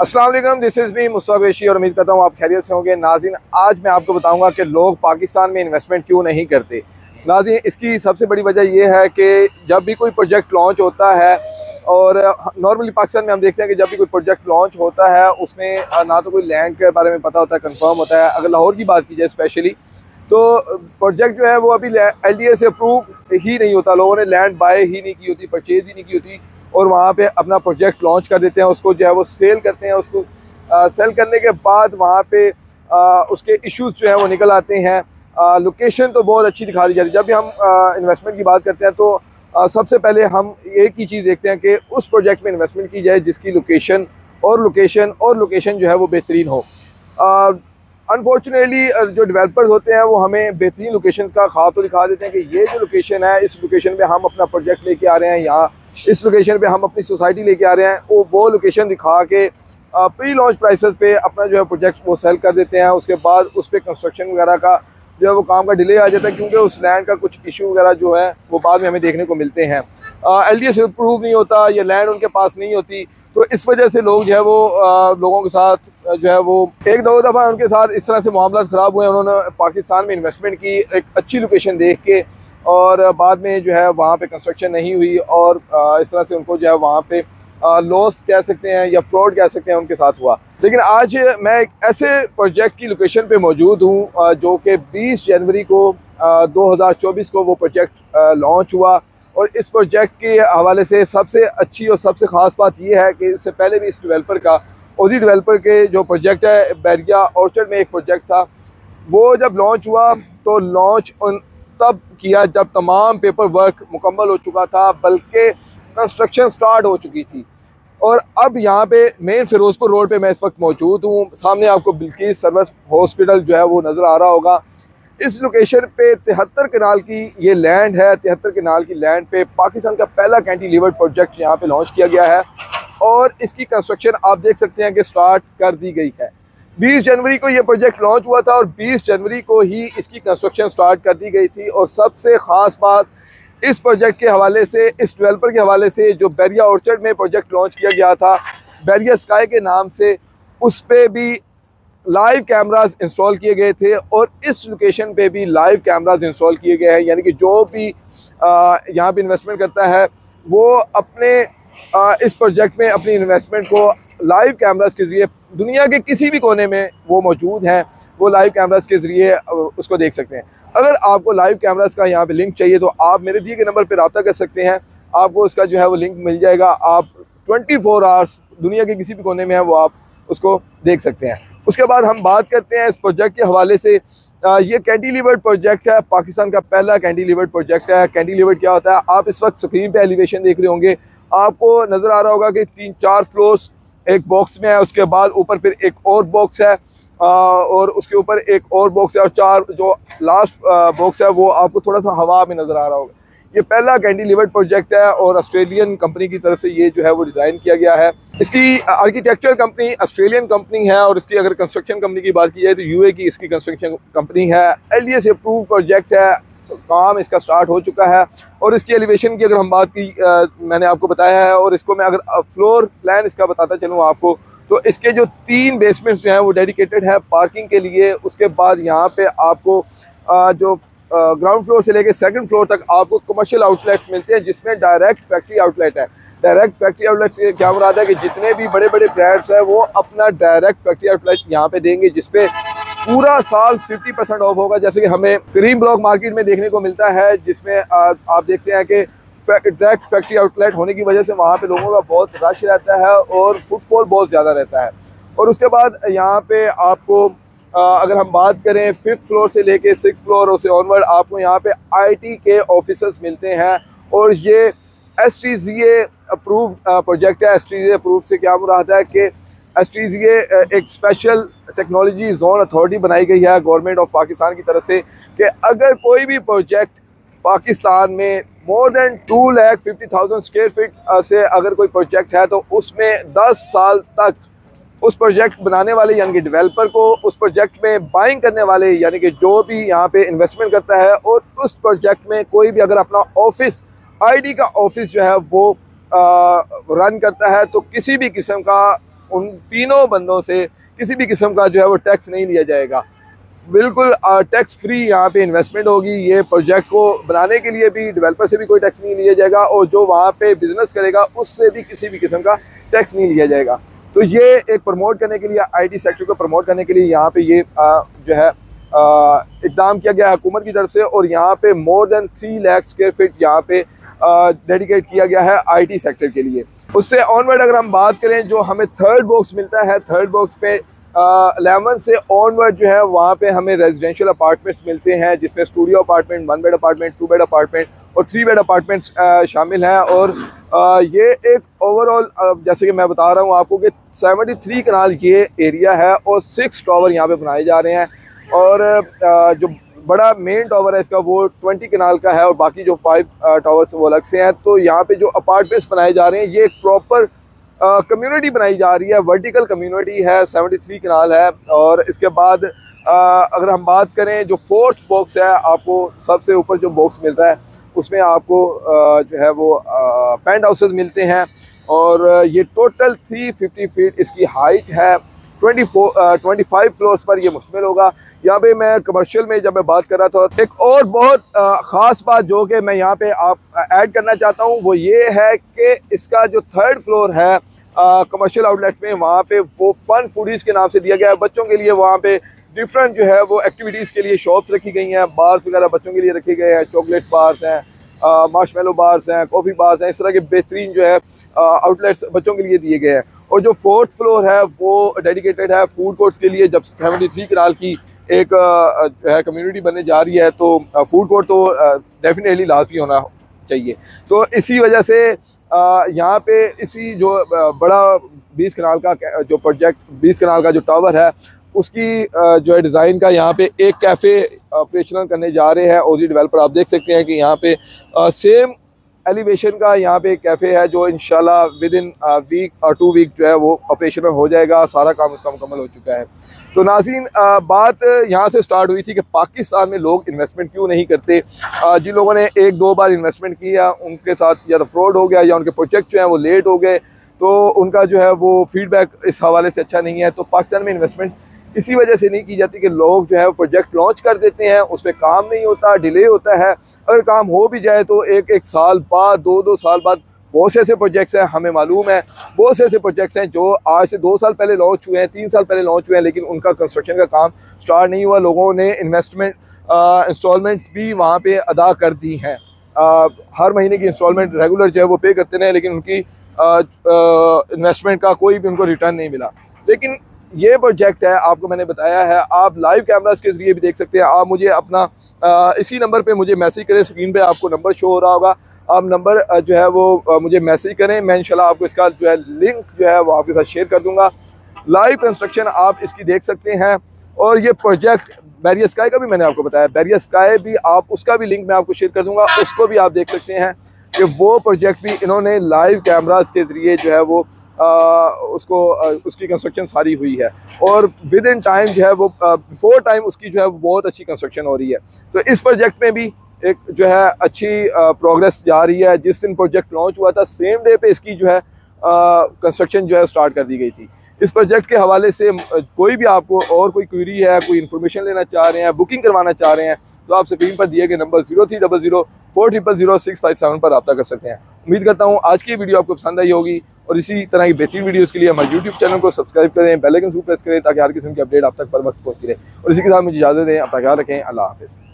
Aslam this is me Mustafi और उम्मीद करता हूँ आप खैरियत से होंगे। नाजिन आज मैं आपको बताऊँगा कि लोग पाकिस्तान में इन्वेस्टमेंट क्यों नहीं करते। नाजिन इसकी सबसे बड़ी वजह यह है कि जब भी कोई प्रोजेक्ट लॉन्च होता है, और नॉर्मली पाकिस्तान में हम देखते हैं कि जब भी कोई प्रोजेक्ट लॉन्च होता है, उसमें ना तो कोई लैंड के बारे में पता होता है कंफर्म होता है। अगर लाहौर की बात की जाए स्पेशली तो प्रोजेक्ट जो है वो अभी एल डी ए से अप्रूव ही नहीं होता। लोगों ने लैंड बाय ही नहीं की होती परचेज ही नहीं की होती। और वहाँ पे अपना प्रोजेक्ट लॉन्च कर देते हैं उसको जो है वो सेल करते हैं उसको आ, सेल करने के बाद वहाँ पे आ, उसके इश्यूज़ जो हैं वो निकल आते हैं। आ, लोकेशन तो बहुत अच्छी दिखा दी जाती है। जब भी हम इन्वेस्टमेंट की बात करते हैं तो आ, सबसे पहले हम एक ही चीज़ देखते हैं कि उस प्रोजेक्ट में इन्वेस्टमेंट की जाए जिसकी लोकेशन और लोकेशन और लोकेशन जो है वो बेहतरीन हो। अनफॉर्चुनेटली जो डेवलपर्स होते हैं वो हमें बेहतरीन लोकेशन का ख्वाब तो दिखा देते हैं कि ये जो लोकेशन है इस लोकेशन पे हम अपना प्रोजेक्ट लेके आ रहे हैं यहाँ इस लोकेशन पे हम अपनी सोसाइटी लेके आ रहे हैं। वो वो लोकेशन दिखा के प्री लॉन्च प्राइसेस पे अपना जो है प्रोजेक्ट वो सेल कर देते हैं। उसके बाद उस पर कंस्ट्रक्शन वगैरह का जो है वो काम का डिले आ जाता है क्योंकि उस लैंड का कुछ इशू वगैरह जो है वो बाद में हमें देखने को मिलते हैं। एल डी अप्रूव नहीं होता या लैंड उनके पास नहीं होती। तो इस वजह से लोग जो है वो आ, लोगों के साथ जो है वो एक दो दफ़ा उनके साथ इस तरह से मामला ख़राब हुए उन्होंने पाकिस्तान में इन्वेस्टमेंट की एक अच्छी लोकेशन देख के और बाद में जो है वहाँ पे कंस्ट्रक्शन नहीं हुई और इस तरह से उनको जो है वहाँ पे लॉस कह सकते हैं या फ्रॉड कह सकते हैं उनके साथ हुआ। लेकिन आज मैं एक ऐसे प्रोजेक्ट की लोकेशन पे मौजूद हूँ जो कि 20 जनवरी को 2024 को वो प्रोजेक्ट लॉन्च हुआ। और इस प्रोजेक्ट के हवाले से सबसे अच्छी और सबसे ख़ास बात यह है कि इससे पहले भी इस डेवलपर का ओजी डेवलपर के जो प्रोजेक्ट है, बैरिया ऑर्चर्ड में एक प्रोजेक्ट था। वो जब लॉन्च हुआ तो लॉन्च तब किया जब तमाम पेपर वर्क मुकम्मल हो चुका था, बल्कि कंस्ट्रक्शन स्टार्ट हो चुकी थी। और अब यहाँ पे मेन फिरोजपुर रोड पे मैं इस वक्त मौजूद हूँ। सामने आपको बिल्किस सर्विस हॉस्पिटल जो है वो नज़र आ रहा होगा। इस लोकेशन पे तिहत्तर कनाल की ये लैंड है। तिहत्तर कनाल की लैंड पे पाकिस्तान का पहला कैंटिलीवर्ड प्रोजेक्ट यहाँ पे लॉन्च किया गया है। और इसकी कंस्ट्रक्शन आप देख सकते हैं कि स्टार्ट कर दी गई है। 20 जनवरी को ये प्रोजेक्ट लॉन्च हुआ था और 20 जनवरी को ही इसकी कंस्ट्रक्शन स्टार्ट कर दी गई थी। और सबसे ख़ास बात इस प्रोजेक्ट के हवाले से इस डेवलपर के हवाले से जो बैरिया ऑर्चर्ड में प्रोजेक्ट लॉन्च किया गया था बैरिया स्काई के नाम से उस पर भी लाइव कैमराज इंस्टॉल किए गए थे और इस लोकेशन पे भी लाइव कैमराज इंस्टॉल किए गए हैं। यानी कि जो भी यहाँ पे इन्वेस्टमेंट करता है वो अपने आ, इस प्रोजेक्ट में अपनी इन्वेस्टमेंट को लाइव कैमराज के ज़रिए दुनिया के किसी भी कोने में वो मौजूद हैं, वो लाइव कैमराज के ज़रिए उसको देख सकते हैं। अगर आपको लाइव कैमराज का यहाँ पे लिंक चाहिए तो आप मेरे दिए गए नंबर पर रबता कर सकते हैं। आपको उसका जो है वो लिंक मिल जाएगा। आप ट्वेंटी फोर आवर्स दुनिया के किसी भी कोने में है, वो आप उसको देख सकते हैं। उसके बाद हम बात करते हैं इस प्रोजेक्ट के हवाले से। ये कैंटीलीवर्ड प्रोजेक्ट है। पाकिस्तान का पहला कैंटीलीवर्ड प्रोजेक्ट है। कैंटीलीवर्ड क्या होता है? आप इस वक्त स्क्रीन पे एलिवेशन देख रहे होंगे। आपको नज़र आ रहा होगा कि तीन, चार फ्लोर्स एक बॉक्स में है उसके बाद ऊपर फिर एक और बॉक्स है आ, और उसके ऊपर एक और बॉक्स है और चार जो लास्ट बॉक्स है वो आपको थोड़ा सा हवा में नज़र आ रहा होगा। ये पहला कैंडी कैंडिलीवर्ड प्रोजेक्ट है और ऑस्ट्रेलियन कंपनी की तरफ़ से ये जो है वो डिज़ाइन किया गया है। इसकी आर्किटेक्चर कंपनी ऑस्ट्रेलियन कंपनी है और इसकी अगर कंस्ट्रक्शन कंपनी की बात की जाए तो यूए की इसकी कंस्ट्रक्शन कंपनी है। एल अप्रूव प्रोजेक्ट है काम इसका स्टार्ट हो चुका है और इसकी एलिवेशन की अगर हम बात की आ, मैंने आपको बताया है और इसको मैं अगर फ्लोर प्लान इसका बताता चलूँ आपको तो इसके जो तीन बेसमेंट्स जो हैं वो डेडिकेटेड है पार्किंग के लिए। उसके बाद यहाँ पे आपको आ, जो ग्राउंड फ्लोर से लेके सेकंड फ्लोर तक आपको कमर्शियल आउटलेट्स मिलते हैं जिसमें डायरेक्ट फैक्ट्री आउटलेट है। डायरेक्ट फैक्ट्री आउटलेट से क्या मुराद है कि जितने भी बड़े बड़े ब्रांड्स हैं वो अपना डायरेक्ट फैक्ट्री आउटलेट यहाँ पे देंगे जिसपे पूरा साल 50 परसेंट ऑफ़ होगा। जैसे कि हमें क्रीम ब्लॉक मार्केट में देखने को मिलता है, जिसमें आप देखते हैं कि डायरेक्ट फैक्ट्री आउटलेट होने की वजह से वहाँ पे लोगों का बहुत रश रहता है और फुटफॉल बहुत ज़्यादा रहता है। और उसके बाद यहाँ पे आपको अगर हम बात करें फिफ्थ फ्लोर से लेके सिक्स फ्लोर से ऑनवर्ड आपको यहाँ पे आईटी के ऑफिसर्स मिलते हैं। और ये एस टी अप्रूव प्रोजेक्ट है। एस टी अप्रूव से क्या मुराद है कि एस टी सी एक स्पेशल टेक्नोलॉजी जोन अथॉरिटी बनाई गई है गवर्नमेंट ऑफ़ पाकिस्तान की तरफ़ से कि अगर कोई भी प्रोजेक्ट पाकिस्तान में more than two lakh fifty thousand square feet से अगर कोई प्रोजेक्ट है तो उसमें दस साल तक उस प्रोजेक्ट बनाने वाले, यानी कि डेवलपर को उस प्रोजेक्ट में बाइंग करने वाले, यानी कि जो भी यहाँ पे इन्वेस्टमेंट करता है, और उस प्रोजेक्ट में कोई भी अगर अपना ऑफ़िस आईडी का ऑफ़िस जो है वो रन करता है तो किसी भी किस्म का उन तीनों बंदों से किसी भी किस्म का जो है वो टैक्स नहीं लिया जाएगा। बिल्कुल टैक्स फ्री यहाँ पे इन्वेस्टमेंट होगी। ये प्रोजेक्ट को बनाने के लिए भी डेवलपर से भी कोई टैक्स नहीं लिया जाएगा और जो वहाँ पे बिज़नेस करेगा उससे भी किसी भी किस्म का टैक्स नहीं लिया जाएगा। तो ये एक प्रमोट करने के लिए आईटी सेक्टर को प्रमोट करने के लिए यहाँ पे ये आ, जो है इकदाम किया गया हुकूमत की तरफ़ से और यहाँ पे more than three lakh square feet यहाँ पे डेडिकेट किया गया है आईटी सेक्टर के लिए। उससे ऑनवर्ड अगर हम बात करें जो हमें थर्ड बॉक्स मिलता है थर्ड बॉक्स पे अलेवन से ऑनवर्ड जो है वहाँ पे हमें रेजिडेंशियल अपार्टमेंट्स मिलते हैं जिसमें studio apartment one bed apartment two bed apartment और थ्री बेड अपार्टमेंट्स शामिल हैं और आ, ये एक ओवरऑल जैसे कि मैं बता रहा हूँ आपको कि 73 कनाल ये एरिया है और सिक्स टावर यहाँ पे बनाए जा रहे हैं और आ, जो बड़ा मेन टावर है इसका वो 20 कनाल का है और बाकी जो फाइव टावर्स वो अलग से हैं। तो यहाँ पे जो अपार्टमेंट्स बनाए जा रहे हैं ये एक प्रॉपर कम्युनिटी बनाई जा रही है वर्टिकल कम्युनिटी है 73 कनाल है। और इसके बाद आ, अगर हम बात करें जो फोर्थ बॉक्स है आपको सबसे ऊपर जो बॉक्स मिलता है उसमें आपको आ, जो है वो पेंट हाउसेज मिलते हैं। और ये टोटल 350 फीट इसकी हाइट है। 24 25 फ्लोर्स पर ये मुश्तमिल होगा। यहाँ पे मैं कमर्शियल में जब मैं बात कर रहा था, एक और बहुत ख़ास बात जो कि मैं यहाँ पे आप ऐड करना चाहता हूँ, वो ये है कि इसका जो थर्ड फ्लोर है कमर्शियल आउटलेट्स में, वहाँ पे वो फन फूडीज़ के नाम से दिया गया है। बच्चों के लिए वहाँ पे डिफरेंट जो है वो एक्टिविटीज़ के लिए शॉप्स रखी गई हैं बार्स वगैरह बच्चों के लिए रखे गए हैं चॉकलेट बार्स हैं मार्शमेलो बार्स हैं कॉफ़ी बार्स हैं, इस तरह के बेहतरीन जो है आउटलेट्स बच्चों के लिए दिए गए हैं। और जो फोर्थ फ्लोर है, वो डेडिकेटेड है फ़ूड कोर्ट के लिए, जब सेवेंटी थ्री कनाल की एक है कम्युनिटी बनने जा रही है तो फ़ूड कोर्ट तो डेफिनेटली लाजमी होना चाहिए। तो इसी वजह से यहाँ पे इसी जो बड़ा बीस कनाल का जो प्रोजेक्ट बीस कनाल का जो टावर है, उसकी जो है डिज़ाइन का यहाँ पे एक कैफ़े ऑपरेशनल करने जा रहे हैं ओजी डेवलपर आप देख सकते हैं कि यहाँ पे सेम एलिवेशन का यहाँ पे कैफ़े है जो इनशाला विद इन वीक और टू वीक जो है वो ऑपरेशनल हो जाएगा। सारा काम उसका मुकम्मल हो चुका है। तो नाजीन बात यहाँ से स्टार्ट हुई थी कि पाकिस्तान में लोग इन्वेस्टमेंट क्यों नहीं करते? जिन लोगों ने एक दो बार इन्वेस्टमेंट किया, उनके साथ या तो फ्रॉड हो गया या उनके प्रोजेक्ट जो हैं वो लेट हो गए। तो उनका जो है वो फीडबैक इस हवाले से अच्छा नहीं है। तो पाकिस्तान में इन्वेस्टमेंट इसी वजह से नहीं की जाती कि लोग जो है वो प्रोजेक्ट लॉन्च कर देते हैं, उस पर काम नहीं होता डिले होता है। अगर काम हो भी जाए तो एक एक साल बाद, दो दो साल बाद बहुत से ऐसे प्रोजेक्ट्स हैं, हमें मालूम है। बहुत से ऐसे प्रोजेक्ट्स हैं जो आज से दो साल पहले लॉन्च हुए हैं, तीन साल पहले लॉन्च हुए हैं, लेकिन उनका कंस्ट्रक्शन का काम स्टार्ट नहीं हुआ। लोगों ने इन्वेस्टमेंट इंस्टॉलमेंट भी वहाँ पर अदा कर दी हैं। हर महीने की इंस्टॉलमेंट रेगुलर जो है वो पे करते रहे, लेकिन उनकी इन्वेस्टमेंट का कोई भी उनको रिटर्न नहीं मिला। लेकिन ये प्रोजेक्ट है, आपको मैंने बताया है, आप लाइव कैमराज के ज़रिए भी देख सकते हैं। आप मुझे अपना इसी नंबर पे मुझे मैसेज करें, स्क्रीन पे आपको नंबर शो हो रहा होगा। आप नंबर जो है वो मुझे मैसेज करें, मैं इंशाल्लाह आपको इसका जो है लिंक जो है वो आपके साथ शेयर कर दूँगा। लाइव कंस्ट्रक्शन आप इसकी देख सकते हैं और ये प्रोजेक्ट बैरियर स्काई का भी मैंने आपको बताया, बैरियर स्काई भी आप, उसका भी लिंक मैं आपको शेयर कर दूँगा, उसको भी आप देख सकते हैं। कि वो प्रोजेक्ट भी इन्होंने लाइव कैमराज के ज़रिए जो है वो उसको उसकी कंस्ट्रक्शन सारी हुई है। और विद इन टाइम जो है वो बिफोर टाइम उसकी जो है वो बहुत अच्छी कंस्ट्रक्शन हो रही है। तो इस प्रोजेक्ट में भी एक जो है अच्छी प्रोग्रेस जा रही है। जिस दिन प्रोजेक्ट लॉन्च हुआ था सेम डे पे इसकी जो है कंस्ट्रक्शन जो है स्टार्ट कर दी गई थी। इस प्रोजेक्ट के हवाले से कोई भी आपको और कोई क्वेरी है, कोई इन्फॉर्मेशन लेना चाह रहे हैं बुकिंग करवाना चाह रहे हैं तो आप स्क्रीन पर दिए गए number zero three double zero four triple zero six five seven पर रब्ता कर सकते हैं। उम्मीद करता हूँ आज की वीडियो आपको पसंद आई होगी। और इसी तरह की बेहतरीन वीडियोज़ के लिए हमारे यूट्यूब चैनल को सब्सक्राइब करें बेलकन आइकन प्रेस करें, ताकि हर किस्म की अपडेट आप तक पर वक्त पहुँचती रहे। और इसी के साथ मुझे इजाज़त दें, अपना ख्याल रखें, अल्लाह हाफिज़।